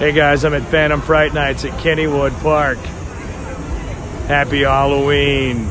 Hey guys, I'm at Phantom Fright Nights at Kennywood Park. Happy Halloween.